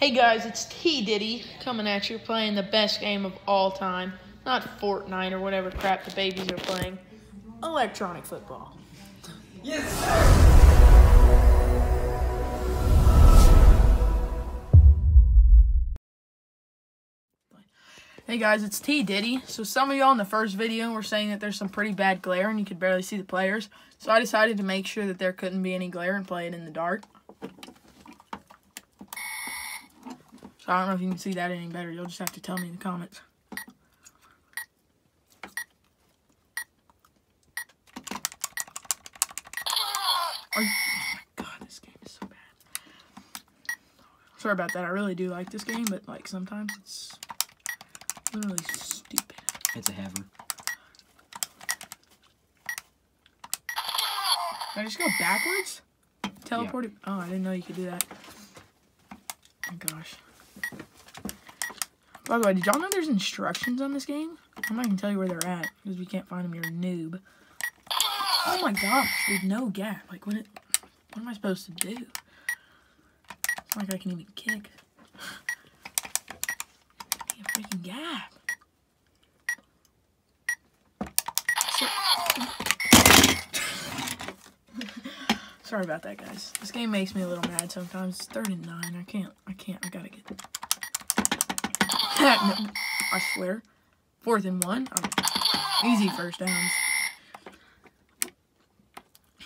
Hey guys, it's T Diddy coming at you playing the best game of all time. Not Fortnite or whatever crap the babies are playing. Electronic football. Yes, sir. Hey guys, it's T Diddy. So some of y'all in the first video were saying that there's some pretty bad glare and you could barely see the players. So I decided to make sure that there couldn't be any glare and play it in the dark. So I don't know if you can see that any better. You'll just have to tell me in the comments. You, oh my god, this game is so bad. Sorry about that. I really do like this game, but like sometimes it's literally stupid. It's a haver. Can I just go backwards? Teleport it? Oh, I didn't know you could do that. Oh gosh. By the way, did y'all know there's instructions on this game? I'm not gonna tell you where they're at because we can't find them. You're a noob. Oh my gosh, there's no gap. Like what? It, what am I supposed to do? It's like I can even kick. A freaking gap. Sorry about that, guys. This game makes me a little mad sometimes. It's 39. I can't. I can't. I gotta get. No, I swear. Fourth and one. Easy first downs.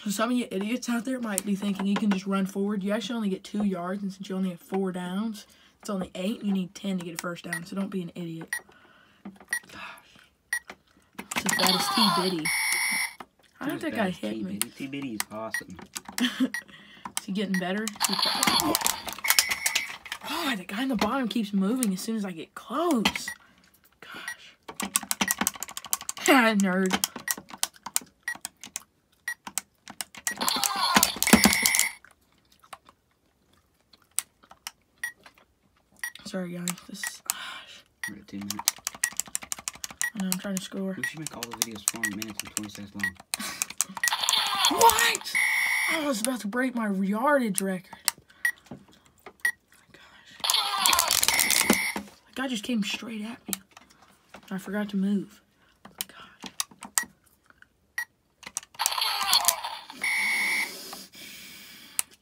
So some of you idiots out there might be thinking you can just run forward. You actually only get two yards, and since you only have four downs, it's only eight. You need ten to get a first down. So don't be an idiot. Gosh, it's as bad as T Biddy. How did that guy hit me? T Bitty is awesome. Is he getting better? Is the guy in the bottom keeps moving as soon as I get close. Gosh. Ah, nerd. Sorry, guys. This. Gosh. We're at 10 minutes. I know I'm trying to score. We should make all the videos 4 minutes and 20 seconds long. What? I was about to break my yardage record. Gosh. That guy just came straight at me. I forgot to move. God.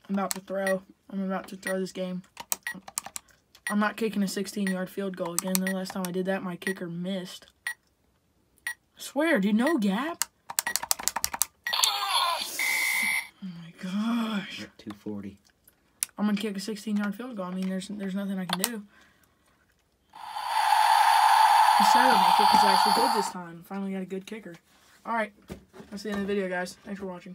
I'm about to throw. I'm about to throw this game. I'm not kicking a 16 yard field goal again. The last time I did that, my kicker missed. I swear, dude, no gap. Oh my gosh. 240. I'm gonna kick a 16 yard field goal. I mean, there's there's nothing I can do. He said my actually good this time. Finally got a good kicker. All right, that's the end of the video, guys. Thanks for watching.